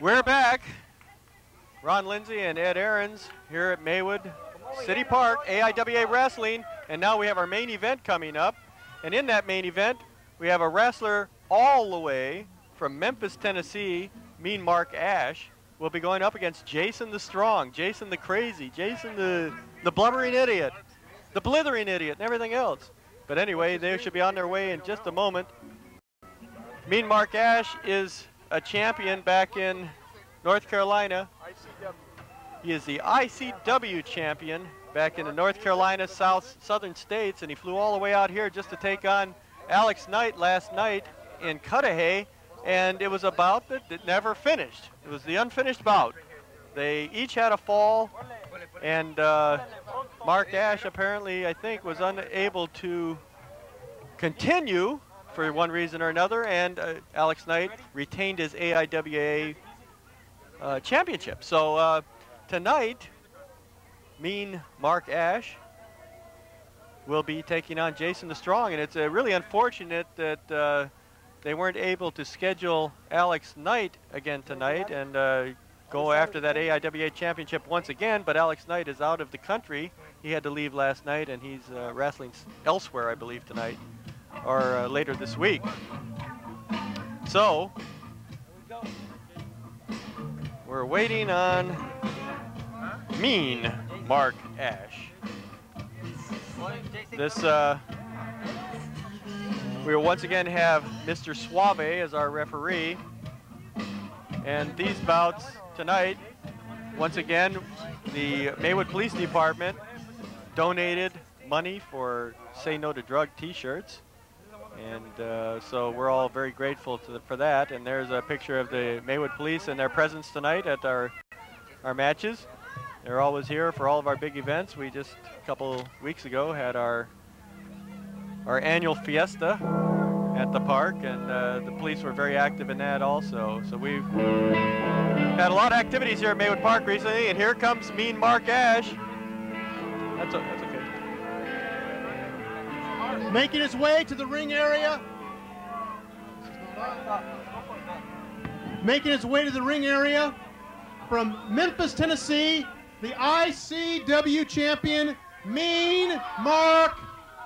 We're back. Ron Lindsay and Ed Ahrens here at Maywood City Park, AIWA Wrestling, and now we have our main event coming up. And in that main event, we have a wrestler all the way from Memphis, Tennessee, Mean Marc Ash, will be going up against Jason the Strong, Jason the Crazy, Jason the, the blubbering idiot, the blithering idiot, and everything else. But anyway, they should be on their way in just a moment. Mean Marc Ash is a champion back in North Carolina. He is the ICW champion back in the North Carolina South Southern States, and he flew all the way out here just to take on Alex Knight last night in Cudahy, and it was a bout that, that never finished. It was the unfinished bout. They each had a fall, and uh, Marc Ash apparently, I think, was unable to continue for one reason or another, and uh, Alex Knight retained his AIWA uh, championship. So uh, tonight, Mean Marc Ash will be taking on Jason the Strong, and it's uh, really unfortunate that uh, they weren't able to schedule Alex Knight again tonight and uh, go after that AIWA championship once again, but Alex Knight is out of the country. He had to leave last night, and he's wrestling elsewhere, I believe, tonight or uh, later this week. So, we're waiting on Mean Marc Ash. This, uh, we will once again have Mr. Suave as our referee. And these bouts tonight, once again, the Maywood Police Department donated money for Say No to Drug t-shirts. And uh, so we're all very grateful the, for that. And there's a picture of the Maywood Police and their presence tonight at our, our matches. They're always here for all of our big events. We just a couple weeks ago had our our annual fiesta at the park, and uh, the police were very active in that also. So we've had a lot of activities here at Maywood Park recently, and here comes Mean Marc Ash. That's, a. Making his way to the ring area. Making his way to the ring area from Memphis, Tennessee, the ICW champion, Mean Marc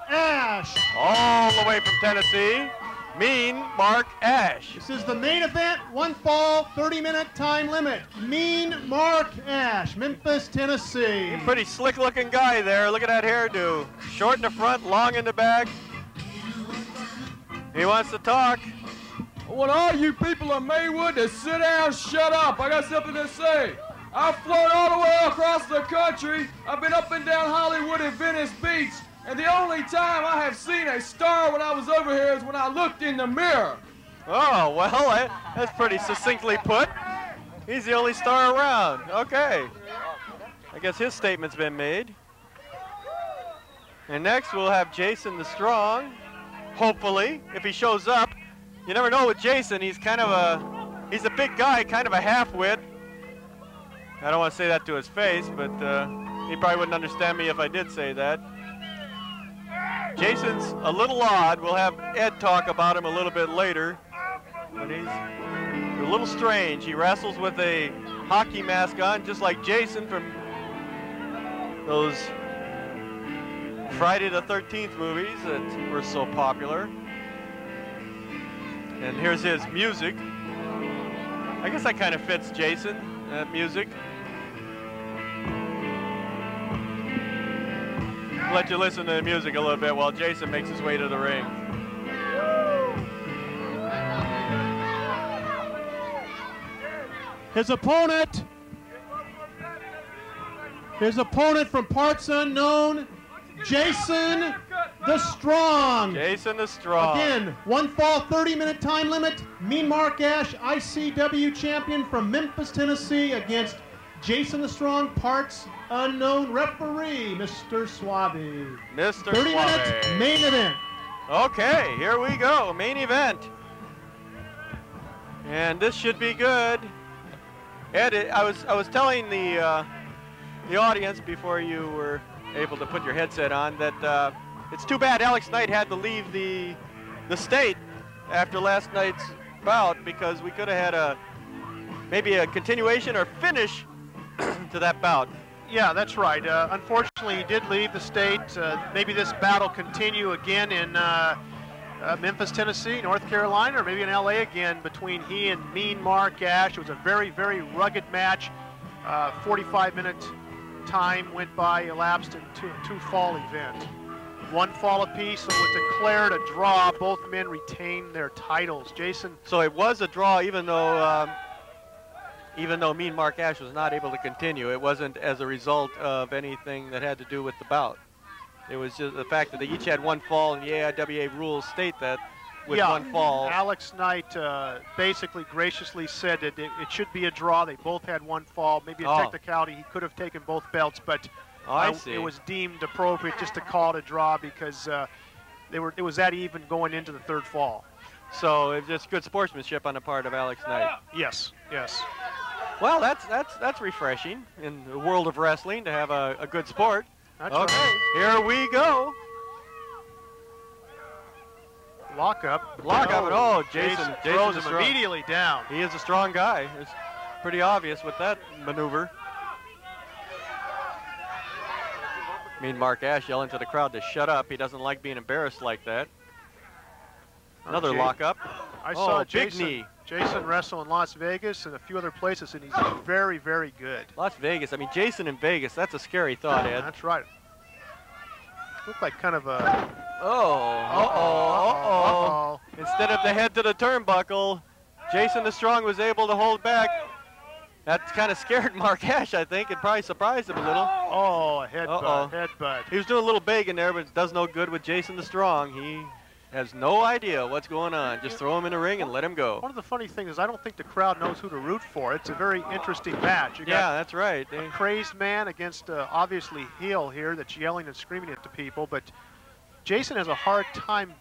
Ash. All the way from Tennessee, Mean Marc Ash. This is the main event, one fall, 30 minute time limit. Mean Marc Ash, Memphis, Tennessee. Pretty slick looking guy there. Look at that hairdo. Short in the front, long in the back. He wants to talk. I want all you people of Maywood to sit down, shut up. I got something to say. I've flown all the way across the country. I've been up and down Hollywood and Venice Beach. And the only time I have seen a star when I was over here is when I looked in the mirror. Oh, well, that's pretty succinctly put. He's the only star around. Okay. I guess his statement's been made. And next we'll have Jason the Strong, hopefully, if he shows up. You never know with Jason. He's kind of a, he's a big guy, kind of a half-wit. I don't want to say that to his face, but uh, he probably wouldn't understand me if I did say that. Jason's a little odd. We'll have Ed talk about him a little bit later. But he's a little strange. He wrestles with a hockey mask on, just like Jason from those Friday the 13th movies that were so popular. And here's his music. I guess that kind of fits Jason, that music. Let you listen to the music a little bit while Jason makes his way to the ring. His opponent, his opponent from parts unknown, Jason the Strong. Jason the Strong. Again, one fall, 30 minute time limit. Mean Mark Ash, ICW champion from Memphis, Tennessee, against Jason the Strong, parts unknown referee, Mr. Suave. Mr. 30 Suave. minutes, main event. Okay, here we go, main event. And this should be good. Ed, I was I was telling the uh, the audience before you were able to put your headset on that uh, it's too bad Alex Knight had to leave the the state after last night's bout because we could have had a maybe a continuation or finish to that bout. Yeah, that's right. Uh, unfortunately, he did leave the state. Uh, maybe this battle continue again in uh, uh Memphis, Tennessee, North Carolina, or maybe in LA again between he and Mean Marc Ash. It was a very, very rugged match. 45-minute uh, time went by, elapsed in two, two fall event. One fall apiece, it was declared a draw. Both men retained their titles. Jason. So it was a draw, even though um, even though Mean Marc Ash was not able to continue. It wasn't as a result of anything that had to do with the bout. It was just the fact that they each had one fall, and the AIWA rules state that with yeah, one fall. Alex Knight uh, basically graciously said that it, it, should be a draw. They both had one fall, maybe a oh. technicality. He could have taken both belts, but oh, uh, it was deemed appropriate just to call it a draw because uh, they were it was that even going into the third fall. So it was just good sportsmanship on the part of Alex Knight. Yes, yes. Well, that's that's that's refreshing in the world of wrestling to have a, a good sport. That's okay, right. here we go. Lock up. Lock up. Oh, Jason, Jason, Jason throws him strong. immediately down. He is a strong guy. It's pretty obvious with that maneuver. I mean Marc Ash yelling to the crowd to shut up. He doesn't like being embarrassed like that. Another oh, lockup. I oh, saw Jason, big knee. Jason wrestle in Las Vegas and a few other places, and he's very, very good. Las Vegas. I mean, Jason in Vegas. That's a scary thought, Ed. That's right. Looked like kind of a. Oh. Uh-oh. Uh-oh. Instead of the head to the turnbuckle, Jason the Strong was able to hold back. That kind of scared Marc Ash, I think. It probably surprised him a little. Oh, headbutt, uh -oh. headbutt. He was doing a little big in there, but it does no good with Jason the Strong. He has no idea what's going on. Just throw him in the ring and let him go. One of the funny things is I don't think the crowd knows who to root for. It's a very interesting match. You yeah, that's right. A crazed man against uh, obviously heel here that's yelling and screaming at the people, but Jason has a hard time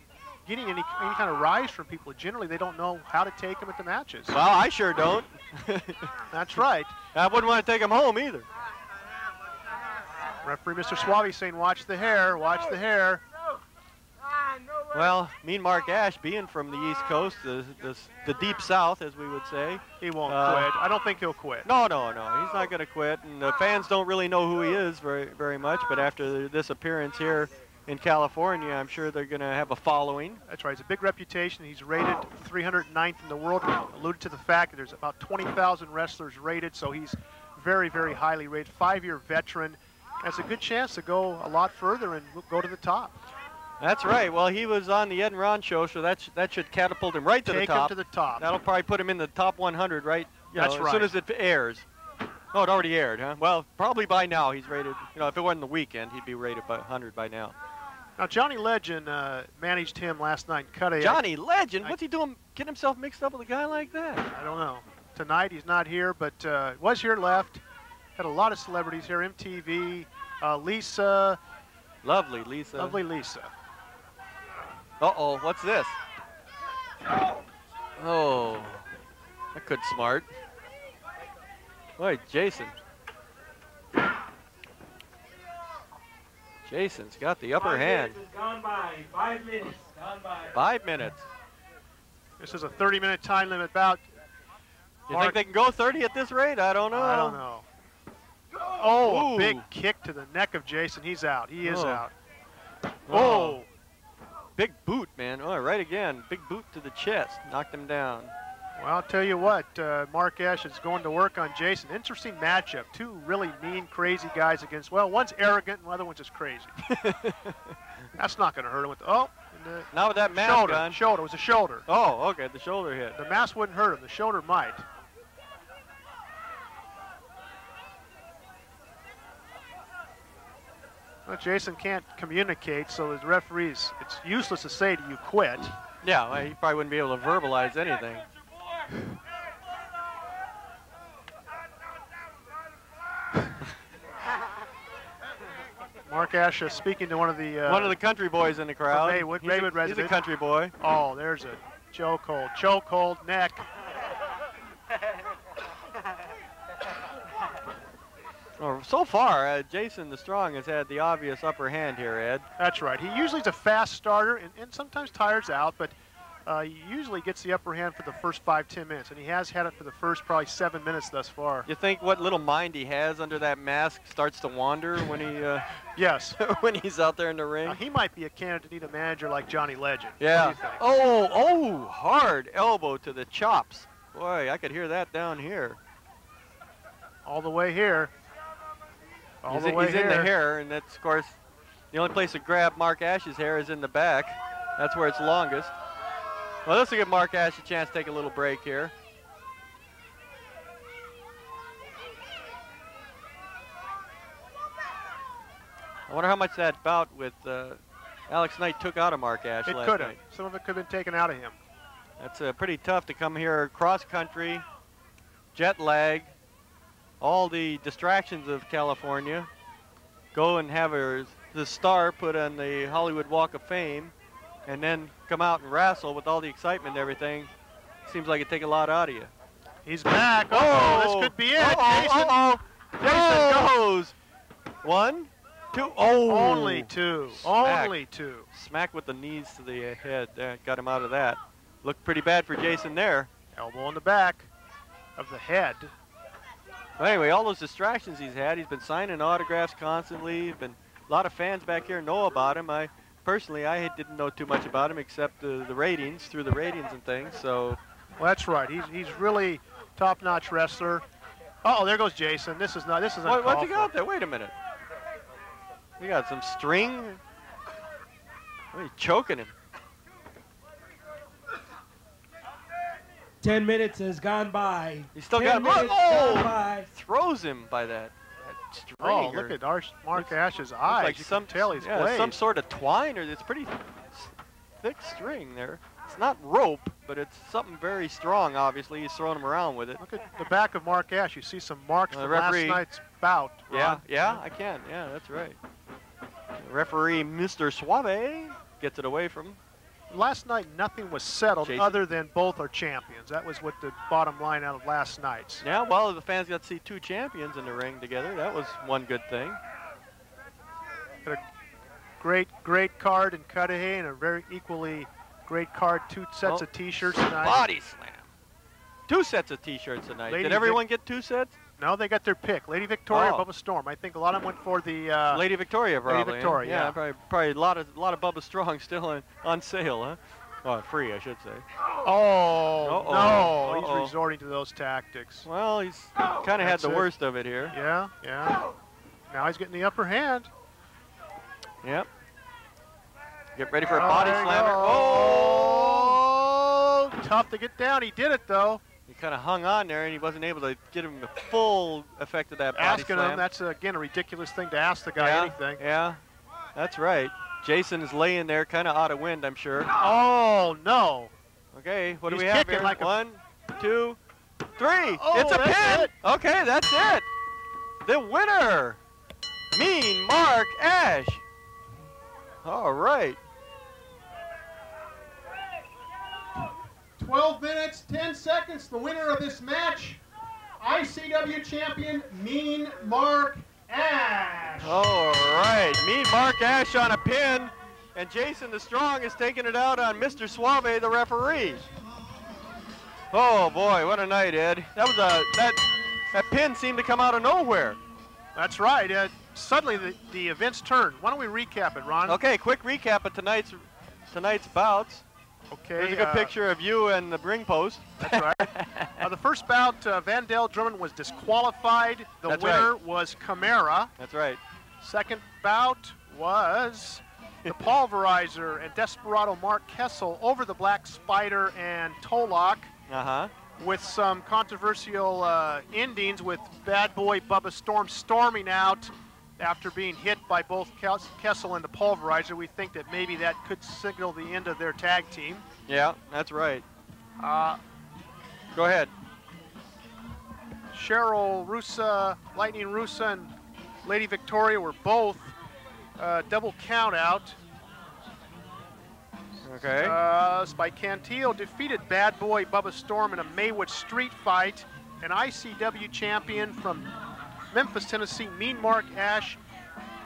getting any, any kind of rise from people. Generally, they don't know how to take him at the matches. Well, I sure don't. that's right. I wouldn't want to take him home either. Referee Mr. Suave saying, watch the hair, watch the hair. Well, Mean Marc Ash, being from the East Coast, the, the, the deep South, as we would say. He won't uh, quit. I don't think he'll quit. No, no, no. He's not going to quit. And the fans don't really know who he is very, very much. But after this appearance here in California, I'm sure they're going to have a following. That's right. It's a big reputation. He's rated 309th in the world. We alluded to the fact that there's about 20,000 wrestlers rated, so he's very, very highly rated. Five-year veteran. Has a good chance to go a lot further and go to the top. That's right. Well, he was on the Ed and Ron show, so that sh that should catapult him right to Take the top. Take him to the top. That'll probably put him in the top 100, right? You That's know, right. As soon as it airs. Oh, it already aired, huh? Well, probably by now he's rated. You know, if it wasn't the weekend, he'd be rated by 100 by now. Now, Johnny Legend uh, managed him last night. Cut a Johnny Legend? What's he doing? Getting himself mixed up with a guy like that? I don't know. Tonight he's not here, but uh, was here left. Had a lot of celebrities here. MTV, uh, Lisa. Lovely Lisa. Lovely Lisa. Uh-oh, what's this? Oh, that could smart. Boy, Jason. Jason's got the upper Five hand. Gone by. Five minutes. Gone by. Five minutes. This is a 30-minute time limit bout. You Mark, think they can go 30 at this rate? I don't know. I don't know. Oh, Ooh. a big kick to the neck of Jason. He's out. He is oh. out. Uh-huh. Oh. Big boot, man. Oh, right again. Big boot to the chest. Knocked him down. Well, I'll tell you what, uh, Marc Ash is going to work on Jason. Interesting matchup. Two really mean, crazy guys against, well, one's arrogant and the other one's just crazy. That's not going to hurt him with the, oh. Not with that mask shoulder, on. Shoulder. It was a shoulder. Oh, okay. The shoulder hit. The mask wouldn't hurt him. The shoulder might. Well, Jason can't communicate, so the referees, it's useless to say to you quit. Yeah, well, he probably wouldn't be able to verbalize anything. Marc Ash speaking to one of the uh, one of the country boys in the crowd. Maywood, he's, Maywood a, he's a country boy. Oh, there's a chokehold, chokehold neck. Well, so far, uh, Jason the Strong has had the obvious upper hand here, Ed. That's right. He usually is a fast starter and, and sometimes tires out, but uh, he usually gets the upper hand for the first five, ten minutes, and he has had it for the first probably seven minutes thus far. You think what little mind he has under that mask starts to wander when he uh, Yes. when he's out there in the ring? Now, he might be a candidate to need a manager like Johnny Legend. Yeah. Oh, oh, hard elbow to the chops. Boy, I could hear that down here. All the way here. All he's the in, way he's in the hair, and that's of course the only place to grab Marc Ash's hair is in the back. That's where it's longest. Well, this will give Marc Ash a chance to take a little break here. I wonder how much that bout with uh, Alex Knight took out of Marc Ash It last could have. night. Some of it could have been taken out of him. That's uh, pretty tough to come here cross country, jet lag, all the distractions of California, go and have a, the star put on the Hollywood Walk of Fame, and then come out and wrestle with all the excitement and everything. Seems like it take a lot out of you. He's back. Oh, this could be it. Uh-oh, Jason. uh-oh. Jason goes. One, two, oh. Only two. Smack. Only two. Smack with the knees to the head. That got him out of that. Looked pretty bad for Jason there. Elbow in the back of the head. But anyway, all those distractions he's had, he's been signing autographs constantly. Been a lot of fans back here know about him. I personally, I didn't know too much about him except uh, the ratings through the ratings and things. So Well, that's right. He's he's really top-notch wrestler. Oh, there goes Jason. This is not. This is what, what's he got there? Wait a minute. We got some string. Oh, he's choking him. Ten minutes has gone by. He's still Ten got him. minutes Oh, by. throws him by that, that string. Oh, look at our Mark looks- Ash's looks eyes. like you some can tell he's yeah, played. some sort of twine or it's pretty thick string there. It's not rope, but it's something very strong. Obviously, he's throwing him around with it. Look at the back of Marc Ash. You see some marks Uh, from referee- last night's bout. Yeah, Ron. yeah, I can. Yeah, that's right. Referee Mr. Suave gets it away from. Last night, nothing was settled Jason. other than both are champions. That was what the bottom line out of last night's. Yeah, well, the fans got to see two champions in the ring together. That was one good thing. A Great, great card in Cudahy and a very equally great card. Two sets Oh. of T-shirts tonight. Body slam. Two sets of T-shirts tonight. Lady Did everyone get two sets? No, they got their pick. Lady Victoria, Oh. Bubba Storm. I think a lot of them went for the. Uh, Lady Victoria, probably. huh? Victoria, yeah. probably, probably a lot of a lot of Bubba Strong still on, on sale, huh? Well, free, I should say. oh Uh-oh. no, he's Uh-oh. resorting to those tactics. Well, he's kind of had the it. worst of it here. Yeah, yeah. Now he's getting the upper hand. Yep. Get ready for a Oh, body slammer. Oh! Tough to get down. He did it though. He kind of hung on there, and he wasn't able to get him the full effect of that body Asking slam. him, that's again a ridiculous thing to ask the guy yeah, anything. Yeah, that's right. Jason is laying there, kind of out of wind, I'm sure. Oh no. Okay, what do we have here? like One, two, three. Oh, it's a pin. it. Okay, that's it. The winner, Mean Marc Ash. All right. 12 minutes, 10 seconds. The winner of this match, ICW champion Mean Marc Ash. All right. Mean Marc Ash on a pin, and Jason the Strong is taking it out on Mr. Suave, the referee. Oh boy, what a night, Ed. That was a that that pin seemed to come out of nowhere. That's right. Uh, suddenly the, the events turned. Why don't we recap it, Ron? Okay, quick recap of tonight's tonight's bouts. Okay. There's a good uh, picture of you and the ring post. That's right. uh, the first bout, uh, Vandell Drummond was disqualified. The That's winner was Camara. That's right. Second bout was the Pulverizer and Desperado Mark Kessel over the Black Spider and Tolok Uh huh. with some controversial uh, endings with Bad Boy Bubba Storm storming out after being hit by both Kessel and the Pulverizer. We think that maybe that could signal the end of their tag team. Yeah, that's right. Uh, Go ahead. Cheryl Rusa, Lightning Rusa, and Lady Victoria were both uh, double count out. Okay. Uh, Spike Cantillo defeated Bad Boy Bubba Storm in a Maywood street fight. An ICW champion from Memphis, Tennessee, Mean Marc Ash,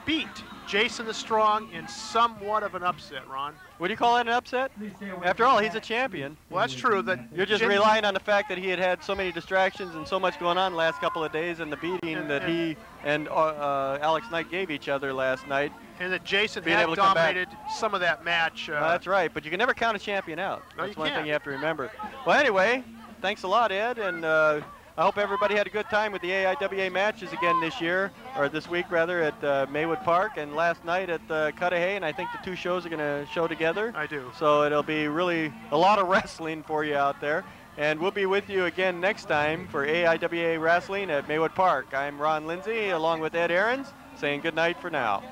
beat Jason the Strong in somewhat of an upset, Ron. Would you call that an upset? After all, he's a champion. Well, that's true. That You're just relying on the fact that he had had so many distractions and so much going on the last couple of days and the beating And- that and- he and uh, uh, Alex Knight gave each other last night. and that Jason being had able to dominated some of that match. Uh, Uh, that's right, but you can never count a champion out. That's you one can't. thing you have to remember. Well, anyway, thanks a lot, Ed, and uh, I hope everybody had a good time with the AIWA matches again this year, or this week rather, at uh, Maywood Park, and last night at uh, Cudahy, and I think the two shows are going to show together. I do. So it'll be really a lot of wrestling for you out there. And we'll be with you again next time for AIWA Wrestling at Maywood Park. I'm Ron Lindsay along with Ed Ahrens saying good night for now.